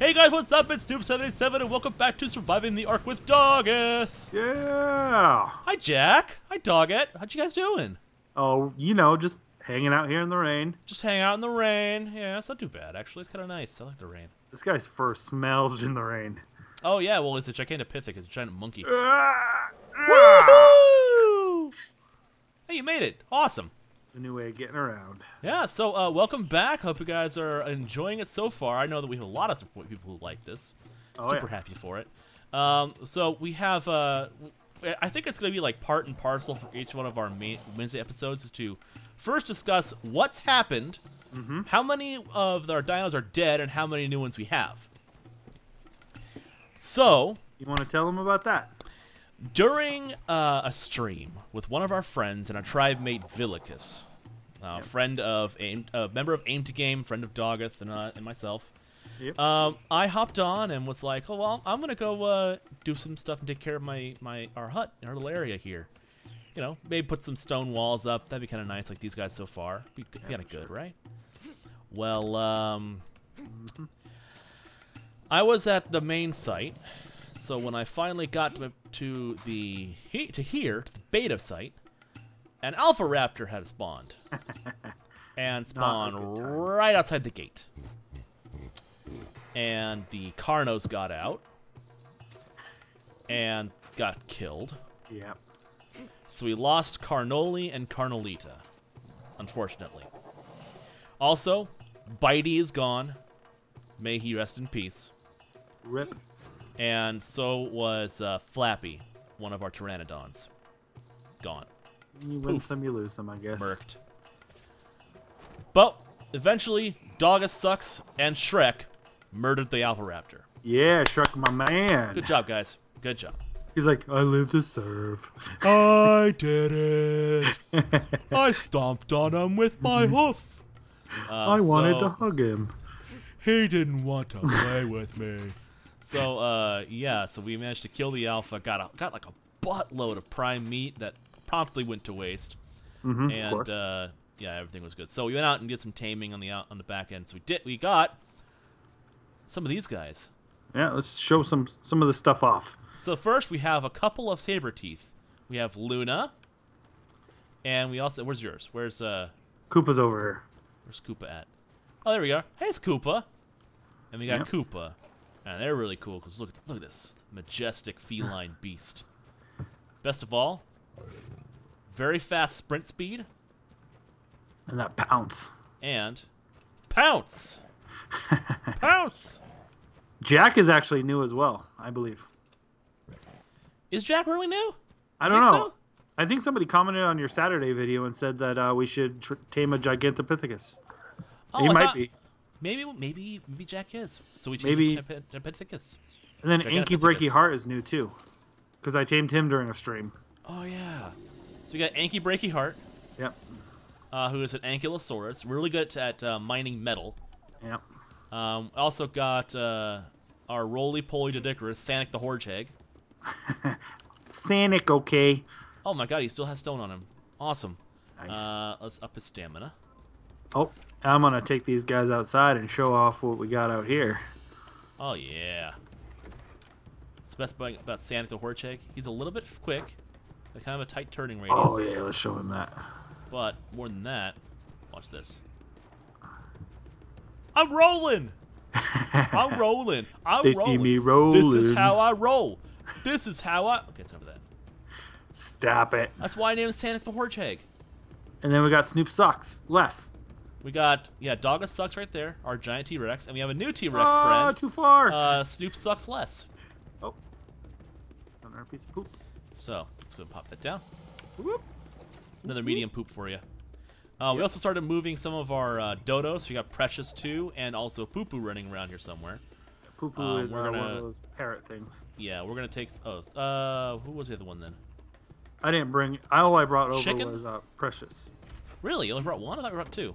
Hey guys, what's up? It's Snoop787 and welcome back to Surviving the Ark with Dawgeth. Yeah. Hi Jack. Hi Dawgeth. How'd you guys doing? Oh, you know, just hanging out here in the rain. Just hang out in the rain. Yeah, it's not too bad actually. It's kind of nice. I like the rain. This guy's fur smells in the rain. Oh yeah, well it's a Gigantopithecus. It's a giant monkey. Ah, ah. Woohoo! Hey, you made it. Awesome. A new way of getting around. Yeah, so uh, welcome back. Hope you guys are enjoying it so far. I know that we have a lot of support people who like this. Oh, Super yeah. happy for it. Um, so we have, uh, I think it's going to be like part and parcel for each one of our main Wednesday episodes is to first discuss what's happened, Mm-hmm. how many of our dinos are dead, and how many new ones we have. So, You want to tell them about that? During uh, a stream with one of our friends and a tribe mate Villicus, a friend of Aim, a member of Aim2Game, friend of Dawgeth, and, uh, and myself. Yep. Um, I hopped on and was like, "Oh well, I'm gonna go uh, do some stuff and take care of my my our hut, in our little area here. You know, maybe put some stone walls up. That'd be kind of nice, like these guys so far. Be kind of good, right? Well, um, I was at the main site, so when I finally got to, to the he, to here, to the beta site, an alpha raptor had spawned, and spawned right outside the gate. And the Carnos got out and got killed. Yeah. So we lost Carnoli and Carnolita, unfortunately. Also, Bitey is gone. May he rest in peace. Rip. And so was uh, Flappy, one of our Pteranodons. Gone. You win Poof. some, you lose some, I guess. Murked. But eventually, Doggus Sucks and Shrek murdered the Alpha Raptor. Yeah, Shrek, my man. Good job, guys. Good job. He's like, I live to serve. I did it. I stomped on him with my hoof. Um, I wanted so- to hug him. He didn't want to play with me. So, uh, yeah, so we managed to kill the alpha. Got a, got like a buttload of prime meat that promptly went to waste. Mm-hmm, and uh, yeah, everything was good. So we went out and did some taming on the out on the back end. So we did. We got some of these guys. yeah, let's show some some of the stuff off. So first we have a couple of saber teeth. We have Luna, and we also where's yours? Where's uh Koopa's over here. where's Koopa at? Oh, there we go. Hey, it's Koopa. And we got Yep. Koopa, and they're really cool because look at look at this majestic feline beast. Best of all, very fast sprint speed And that pounce. and pounce. pounce. Jack is actually new as well, I believe. Is Jack really new? I don't know. so? I think somebody commented on your Saturday video and said that uh, we should tr- tame a Gigantopithecus. Oh, he I might thought- be. Maybe, maybe, maybe Jack is. So we Maybe- changed it. And then Gigantopithecus. Anky Breaky Heart is new too, because I tamed him during a stream. Oh yeah. So we got Anky Breaky Heart, Yep. uh, who is an Ankylosaurus, really good at uh, mining metal. Yep. Um, also got uh, our roly poly Doedicurus, Sanic the Horgehag. Sanic, okay. Oh my god, he still has stone on him. Awesome. Nice. Uh, let's up his stamina. Oh, I'm gonna take these guys outside and show off what we got out here. Oh yeah. It's the best part about Sanic the Horgehag. He's a little bit quick, but kind of a tight turning radius. Oh yeah, let's show him that. But more than that, watch this. I'm rolling. I'm rolling. I'm They see me rolling. This is how I roll. This is how I. Okay, it's over that. Stop it. That's why I named Sanic the Horgehag. And then we got Snoop Socks. Les. We got yeah, Dogga sucks right there, our giant T Rex, and we have a new T Rex Ah, friend. too far. Uh, Snoop sucks less. oh. Another piece of poop. So let's go and pop that down. Whoop. Another medium poop for you. Uh, we also started moving some of our uh, dodos. We got Precious too, and also Poo Poo running around here somewhere. Poo poo Um, is uh, one gonna- of those parrot things. Yeah, we're gonna take. Oh, uh, who was the other one then? I didn't bring. All I brought over Chicken? was uh, Precious. Really? You only brought one? I thought you brought two.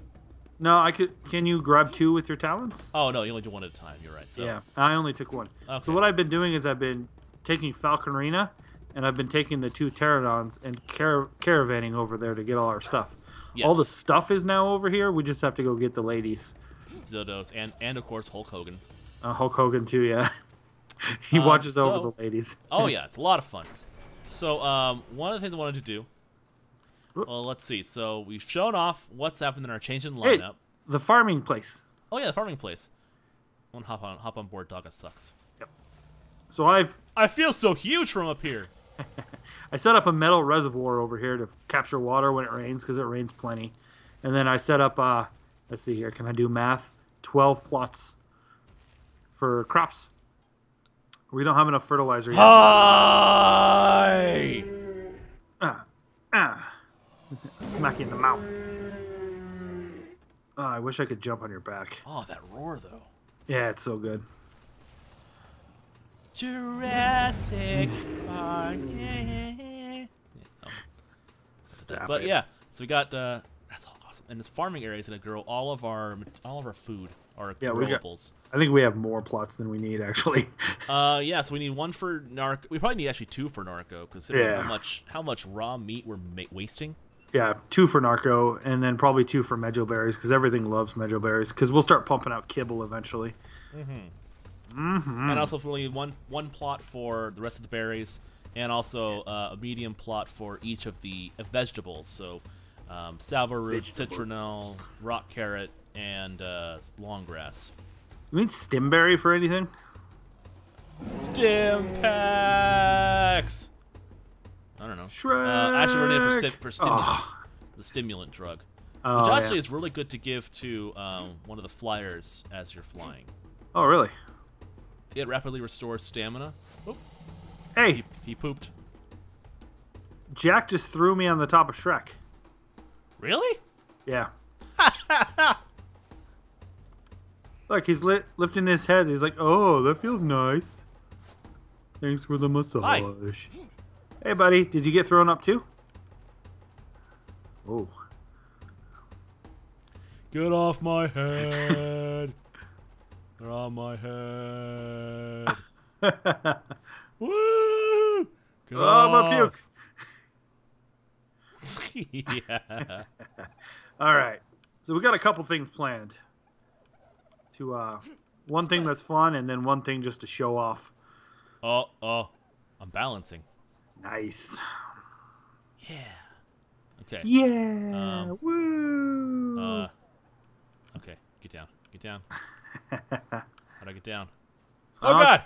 No, I could. Can you grab two with your talents? Oh no, you only do one at a time. You're right. So Yeah, I only took one. Okay. So what I've been doing is I've been taking Falconrina, and I've been taking the two pterodons and car- caravanning over there to get all our stuff. Yes. All the stuff is now over here. We just have to go get the ladies. Dodos and and of course Hulk Hogan. Uh, Hulk Hogan too, yeah. he Um, watches so- over the ladies. Oh yeah, it's a lot of fun. So um, one of the things I wanted to do. Well, let's see. So we've shown off what's happened in our change in Hey. lineup. The farming place. Oh yeah, the farming place. One hop on hop on board, dog. It sucks. So I've I feel so huge from up here. I set up a metal reservoir over here to capture water when it rains because it rains plenty. And then I set up uh let's see here, can I do math? 12 plots for crops. We don't have enough fertilizer yet. Hi. Ah, ah. Smack you in the mouth. Oh, I wish I could jump on your back. Oh, that roar though. Yeah, it's so good. Jurassic Park. yeah. Oh, Stop But it. yeah, so we got uh, that's all awesome. And this farming area is gonna grow all of our all of our food, our Yeah, we got- growables. I think we have more plots than we need actually. Uh, yeah, so we need one for narco. We probably need actually two for narco, considering Yeah. how much how much raw meat we're ma- wasting. Yeah, two for narco, and then probably two for mejo berries because everything loves mejo berries. Because we'll start pumping out kibble eventually. And also, need one one plot for the rest of the berries, and also uh, a medium plot for each of the vegetables. So, um, root, citronal, rock carrot, and uh, longrass. You mean stimberry for anything? Stim packs. I don't know. Shrek. Uh, actually, for, sti- for stimulant, Oh. the stimulant drug, Oh, which yeah. actually is really good to give to um, one of the flyers as you're flying. oh really? It rapidly restores stamina. Oop, Hey, he, he pooped. Jack just threw me on the top of Shrek. Really? Yeah. Look, he's lifting his head. He's like, "Oh, that feels nice. Thanks for the massage." Hey, buddy, did you get thrown up too? Oh, Get off my head. Get off my head. Woo! Get oh, my puke. yeah. All right, so we got a couple things planned. To uh, one thing that's fun, and then one thing just to show off. Oh, oh. I'm balancing. Nice. Yeah. Okay. Yeah. Um, Woo. Uh. Okay. Get down. Get down. How do I get down? Oh God!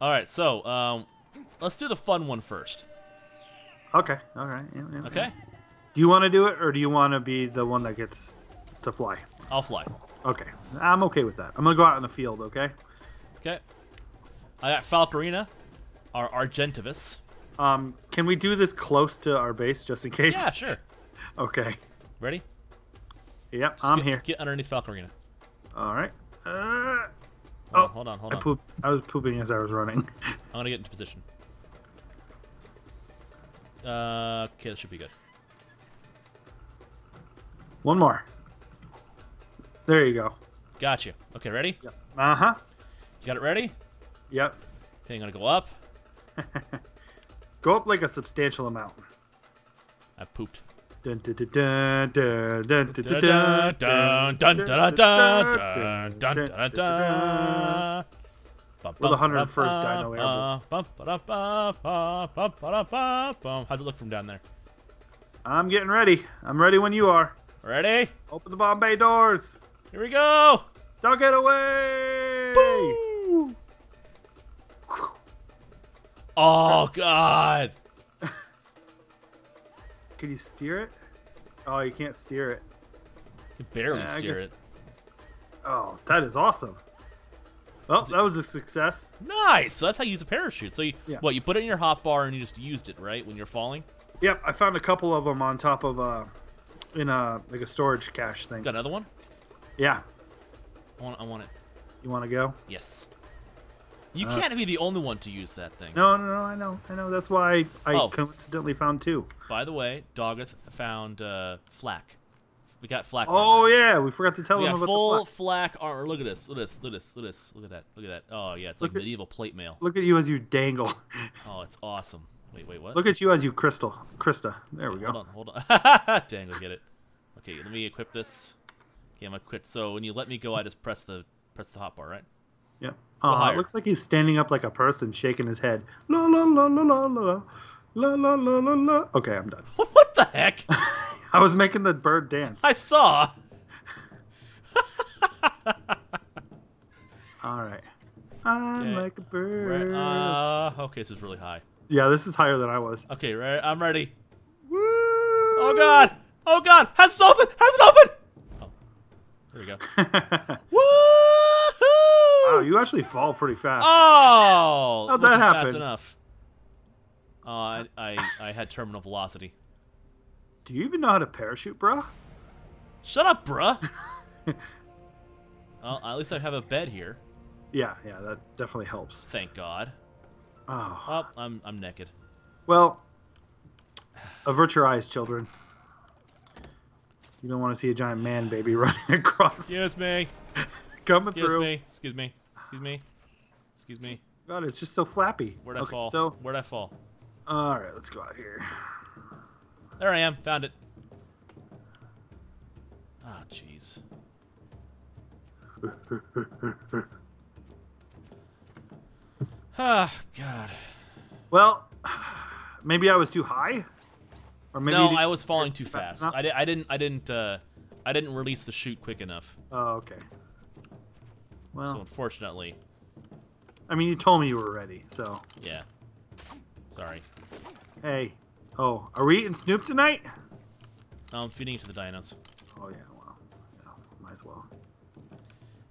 All right. So, um, let's do the fun one first. okay. All right. yeah, yeah. Okay. Do you want to do it, or do you want to be the one that gets to fly? I'll fly. Okay, I'm okay with that. I'm gonna go out in the field. Okay. Okay. I got Falcarina, our Argentavis. Um, can we do this close to our base just in case? Yeah, sure. Okay. Ready? Yep, Just I'm get, here. Get underneath Falcarina. All right. Uh, Hold Oh, on, hold on, hold I on. pooped. I was pooping as I was running. I'm gonna get into position. Uh, okay, that should be good. One more. There you go. Got you. Okay, ready? Yep. Uh huh. You got it ready? Yep. Okay, I'm gonna go up. Go up like a substantial amount. I pooped. With a 101st Dino Airborne. How's it look from down there? I'm getting ready. I'm ready when you are. Ready? Open the bomb bay doors. Here we go. Don't get away. Boo! Oh, God! Can you steer it? Oh, you can't steer it. You barely Yeah, steer it. Oh, that is awesome. Well, that was a success. Nice! So that's how you use a parachute. So you, Yeah. what, you put it in your hot bar and you just used it, right, when you're falling? Yep, I found a couple of them on top of uh, in a like a storage cache thing. Got another one? Yeah, I want, I want it. you want to go? Yes. You Uh, can't be the only one to use that thing. No, no, no, I know, I know. That's why I Oh. coincidentally found two. By the way, Dawgeth found uh, flak. We got flak. Oh armor. yeah, we forgot to tell we got about full the. Flag. flak armor. Look at this. Look at this. Look at this. Look at this. Look at that. Look at that. Look at that. Oh yeah, it's like Look at- medieval plate mail. Look at you as you dangle. Oh, it's awesome. Wait, wait, what? Look at you as you crystal, Krista. There we go. Hold on, hold on. Dang, go get it. Okay, let me equip this. Okay, I'm equipped. So when you let me go, I just press the Press the hot bar, right? Yep. Go Uh, it looks like he's standing up like a person, shaking his head. La la la la la la la la la la la. Okay, I'm done. what the heck? I was making the bird dance. I saw. All right. I'm Okay. like a Right, bird. uh, okay, this is really high. yeah, this is higher than I was. Okay, right, I'm ready. Woo! Oh god! Oh god! Has it open? Has it open? Oh, there we go. Woohoo! Wow, you actually fall pretty fast. Oh! How'd that wasn't Fast happen? enough. Oh, I, I, I had terminal velocity. Do you even know how to parachute, bro? Shut up, bruh! well, at least I have a bed here. Yeah, yeah, that definitely helps. Thank God. Oh. Oh, I'm, I'm naked. Well, avert your eyes, children. You don't want to see a giant man baby running across, Excuse me. coming Excuse through. me. Excuse me. Excuse me. Excuse me. God, it's just so flappy. Where'd I okay, fall? So, Where'd I fall? all right, let's go out here. There I am. Found it. Ah, jeez. Ah, God. Well, maybe I was too high, or maybe no, I was falling too fast. enough? I, di- I didn't. I didn't. Uh, I didn't release the chute quick enough. Oh, okay. Well, So unfortunately, I mean, you told me you were ready, so yeah. Sorry. hey. Oh, are we eating Snoop tonight? No, I'm feeding it to the dinos. Oh yeah, well, yeah, might as well.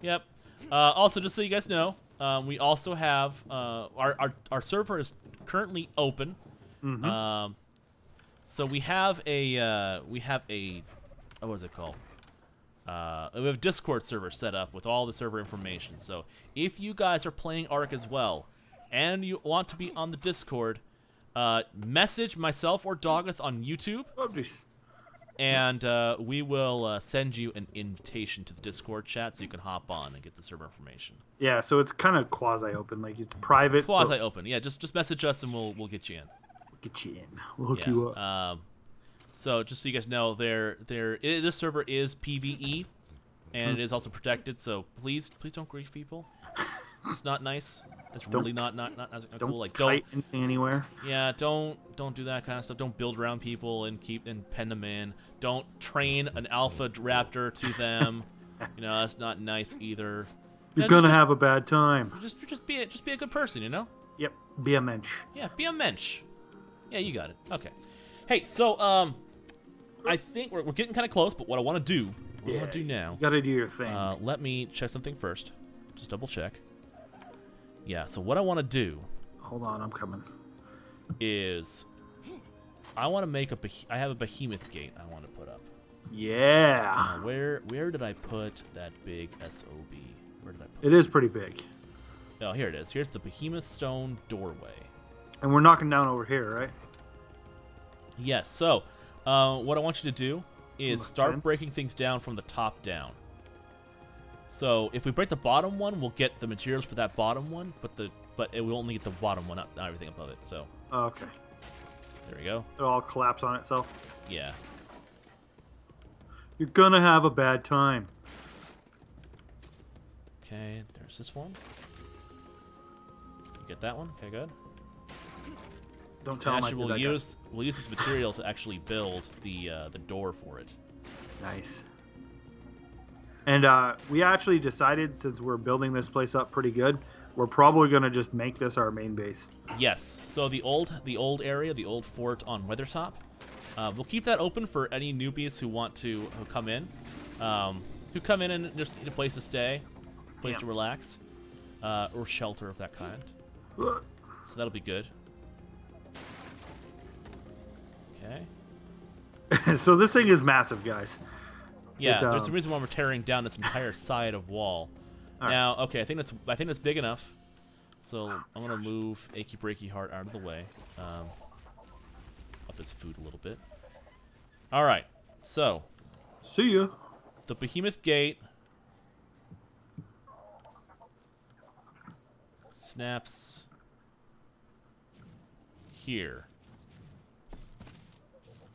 Yep. Uh, also, just so you guys know, um, we also have uh, our, our our server is currently open. Mm-hmm. Um, so we have a uh, we have a what was it called? Uh, we have a Discord server set up with all the server information. So if you guys are playing Ark as well, and you want to be on the Discord, uh, message myself or Dawgeth on YouTube, Oh, and uh, we will uh, send you an invitation to the Discord chat so you can hop on and get the server information. Yeah, so it's kind of quasi-open, like it's private. Quasi open, yeah. Just just message us and we'll we'll get you in. we'll Get you in. We'll hook Yeah. you up. Um, so just so you guys know, there there this server is PVE, and Hmm. it is also protected. So please please don't grief people. It's not nice. It's Don't- really not not not, not don't cool. Like don't anything anywhere. yeah don't don't do that kind of stuff. Don't build around people and keep and pen them in. Don't train an alpha raptor to them. you know that's not nice either. You're gonna just, have a bad time. just just be a, just be a good person. You know. Yep. Be a mensch. Yeah, be a mensch. Yeah, you got it. Okay. Hey, so um, I think we're, we're getting kind of close, but what I want to do, what I want to do now, You gotta do your thing. uh, let me check something first. Just double check. Yeah. So what I want to do Hold on, I'm coming. is, I want to make a. beh- I have a behemoth gate I want to put up. Yeah. Now, where where did I put that big sob? Where did I put? It, It is pretty big. Oh, here it is. Here's the behemoth stone doorway. And we're knocking down over here, right? Yes. So, uh, what I want you to do is start fence? breaking things down from the top down. So, if we break the bottom one, we'll get the materials for that bottom one, but the but it will only get the bottom one, not, not everything above it. So, Oh, okay. there we go. It'll all collapse on itself. Yeah. You're gonna have a bad time. Okay. There's this one. You get that one. Okay, good. Don't tell And him I actually, we'll use we'll use this material to actually build the uh, the door for it. Nice. And uh, we actually decided, since we're building this place up pretty good, we're probably gonna just make this our main base. Yes. So the old the old area, the old fort on Weathertop, uh, we'll keep that open for any newbies who want to who come in, um, who come in and just need a place to stay, place Yeah. to relax, uh, or shelter of that kind. So that'll be good. Okay. so this thing is massive, guys. Yeah, It, there's a um, reason why we're tearing down this entire side of wall. Alright. Now, okay, I think that's I think that's big enough. So I'm gonna move Achy Breaky Heart out of the way. Um, up his food a little bit. All right, so See ya. the Behemoth Gate snaps here.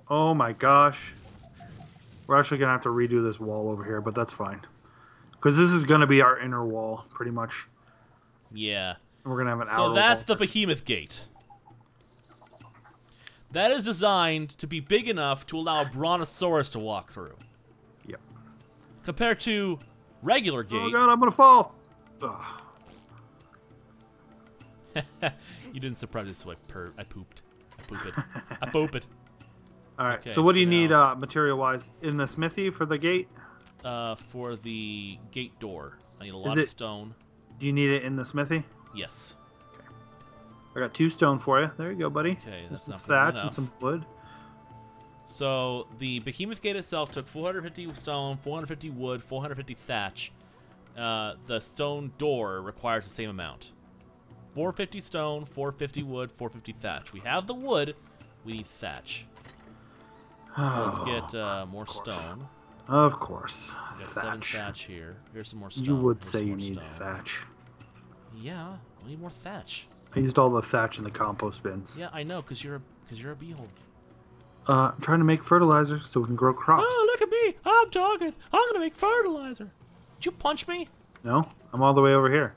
Oh my gosh. We're actually gonna have to redo this wall over here, but that's fine. because this is gonna be our inner wall, pretty much. Yeah. And we're gonna have an So outer that's wall. the Behemoth Gate. That is designed to be big enough to allow a Brontosaurus to walk through. Yep. Compared to regular oh gate. Oh god, I'm gonna fall. Ugh. you didn't surprise me, so I per I pooped. I pooped it. I poop it. All right. Okay, so what do you need uh, material wise in the smithy for the gate? Uh, for the gate door, I need a lot it- of stone. Do you need it in the smithy? Yes. Okay. I got two stone for you. There you go, buddy. Okay, that's some thatch and some wood. So the Behemoth Gate itself took 450 stone, 450 wood, 450 thatch. Uh, the stone door requires the same amount. 450 stone, 450 wood, 450 thatch. We have the wood. We need thatch. So let's get uh, more course. stone. Of course. We got seven Thatch. thatch here. Here's some more stone. You would Here's say you need stone. thatch. Yeah, we need more thatch. I used all the thatch in the compost bins. Yeah, I know, cause you're a, cause you're a beehole. Uh, I'm trying to make fertilizer so we can grow crops. Oh, look at me! I'm talking. I'm gonna make fertilizer. Did you punch me? No, I'm all the way over here.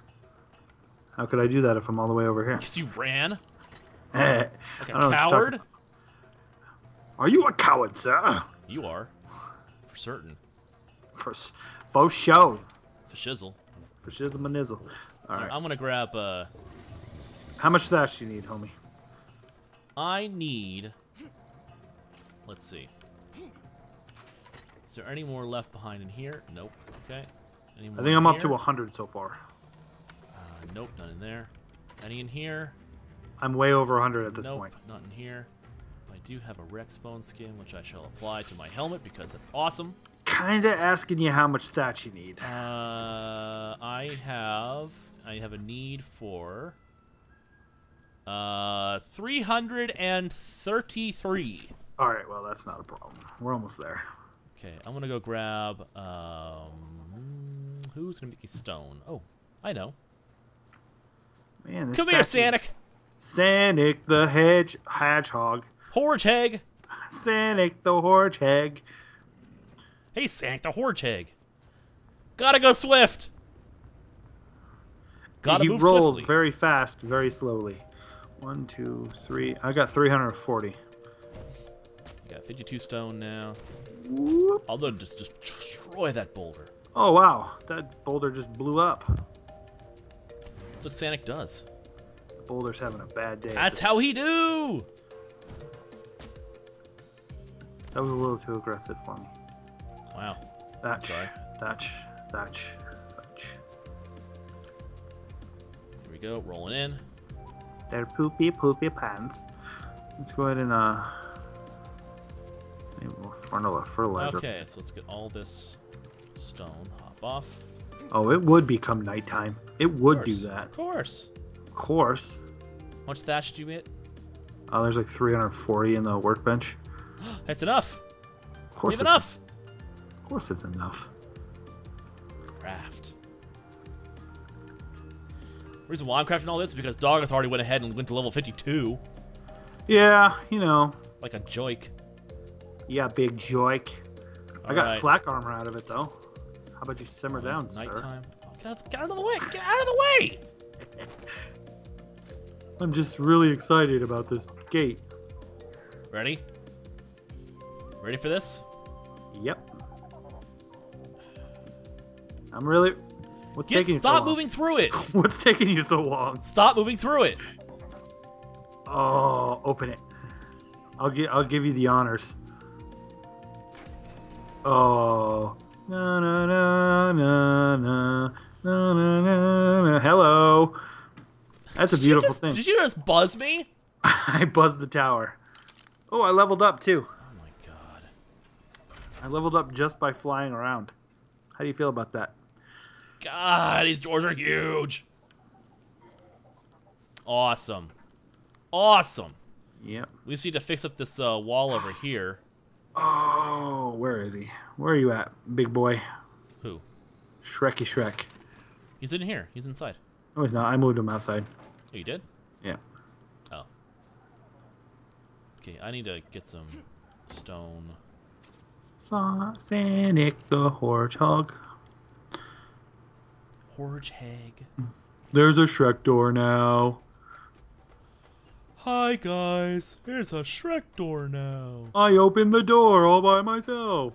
How could I do that if I'm all the way over here? Cause you ran Eh, like a don't know what you're talking coward. Are you a coward, sir? You are, for certain. For faux show. For shizzle. For shizzle and nizzle. All right. I'm gonna grab. Uh, How much thatch do you need, homie? I need. Let's see. Is there any more left behind in here? Nope. Okay. Any more I think I'm up to here? 100 so far. Uh, nope, none in there. Any in here? I'm way over 100 at this nope, point. not in here. I do have a Rex bone skin, which I shall apply to my helmet because that's awesome. Kinda asking you how much thatch you need. Uh, I have I have a need for uh 333. All right, well that's not a problem. We're almost there. Okay, I'm gonna go grab um who's gonna make a stone? Oh, I know. Man, this Come here, Sanic. Sanic the hedge hedgehog. Horge Hag. Sanic the hedgehog. Hey, Sanic the Horge Gotta go swift. Gotta he rolls swiftly. very fast, very slowly. One, two, three. I got 340. Got 52 stone now. Whoop. I'll just destroy that boulder. Oh wow, that boulder just blew up. That's what Sanic does. The boulder's having a bad day. That's how he do. That was a little too aggressive for me. Wow. Thatch, sorry. thatch, thatch, thatch. Here we go, rolling in. They're poopy, poopy pants. Let's go ahead and uh, maybe more fertile- fertilizer. Okay, so let's get all this stone. Hop off. Oh, it would become nighttime. It would do that. Of course. Of course. How much thatch did you get? Oh, there's like 340 in the workbench. That's enough. Of course, it's, enough. Of course, it's enough. Craft. reason why I'm crafting all this is because Dawgeth already went ahead and went to level 52. Yeah, you know. Like a joik. Yeah, big joik. I got Alright. flak armor out of it though. How about you simmer Oh, down, it's sir? Get, out, get out of the way! Get out of the way! I'm just really excited about this gate. Ready? Ready for this? Yep. I'm really. What's Get, taking stop so moving through it. What's taking you so long? Stop moving through it. Oh, open it. I'll get. I'll give you the honors. Oh. Na na na na na na na na. Hello. That's a beautiful did just, thing. Did you just buzz me? I buzzed the tower. Oh, I leveled up too. I leveled up just by flying around. How do you feel about that? God, these doors are huge. Awesome. Awesome. Yep. We just need to fix up this uh, wall over here. Oh, where is he? Where are you at, big boy? Who? Shreky Shrek. He's in here. He's inside. Oh, he's not. I moved him outside. Oh, you did? Yeah. Oh. Okay, I need to get some stone. Sa- Sonic the Hedgehog. porridge hag. There's a Shrek door now. Hi guys, there's a Shrek door now. I opened the door all by myself.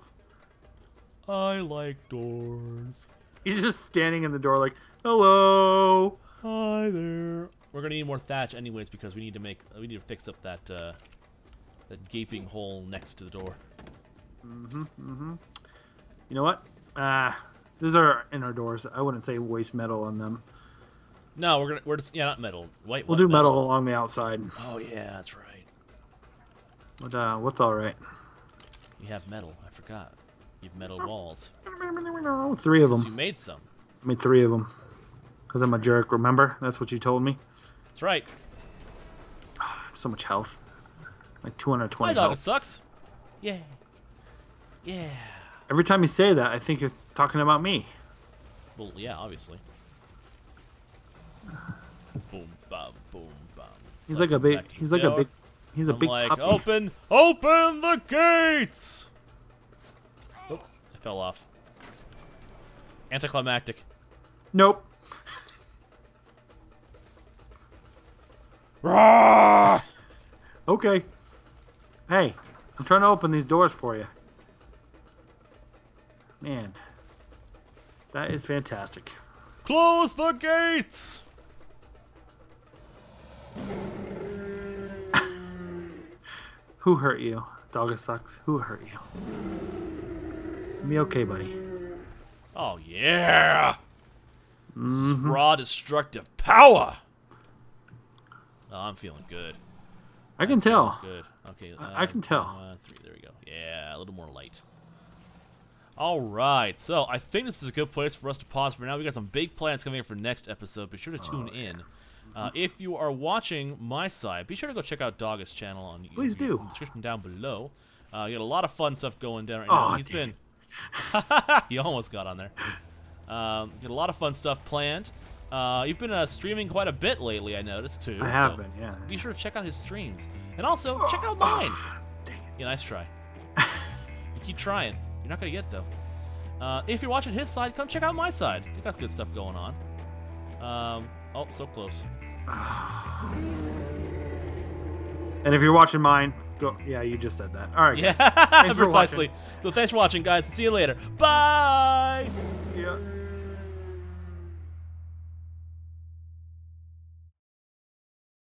I like doors. He's just standing in the door like, hello. Hi there. We're gonna need more thatch anyways because we need to make we need to fix up that uh, that gaping hole next to the door. You know what? Ah, these are inner doors. I wouldn't say waste metal on them. No, we're gonna we're just yeah not metal white. We'll do metal along the outside. Oh yeah, that's right. But uh, what's all right? You have metal. I forgot. You have metal walls. Three of So you them. made some. I made three of them. Cause I'm a jerk. Remember? That's what you told me. That's right. So much health. Like 220. My 220 dog health. sucks. Yeah. Yeah. Every time you say that, I think you're talking about me. Well, yeah, obviously. Boom, bam, boom, bam. He's like a big. He's like a big. He's a I'm big like, puppy. open, open the gates! Oh, I fell off. Anticlimactic. Nope. Okay. Hey, I'm trying to open these doors for you. Man, that is fantastic. Close the gates! Who hurt you? Dog sucks. Who hurt you? It's be okay, buddy. Oh, yeah! This is Mm-hmm. raw destructive power! Oh, I'm feeling good. I can tell. Good. Okay. I- I can tell. One, three. There we go. Yeah, a little more light. All right. So I think this is a good place for us to pause for now. We got some big plans coming up for next episode. Be sure to tune Oh, in. Uh, if you are watching my side, be sure to go check out Dawgeth's channel on YouTube. Please do. In the description down below. Uh, you got a lot of fun stuff going down right now. Aw, He's damn been. he almost got on there. Um, got a lot of fun stuff planned. Uh, you've been uh, streaming quite a bit lately, I noticed too. I have so been, yeah. Be sure to check out his streams, and also check out mine. It. Yeah, nice try. you keep trying. You're not gonna get though. Uh, if you're watching his side, come check out my side. We got good stuff going on. Um, oh, so close. And if you're watching mine, go. Yeah, you just said that. All right. Yeah, for precisely. So thanks for watching, guys. See you later. Bye. Yeah.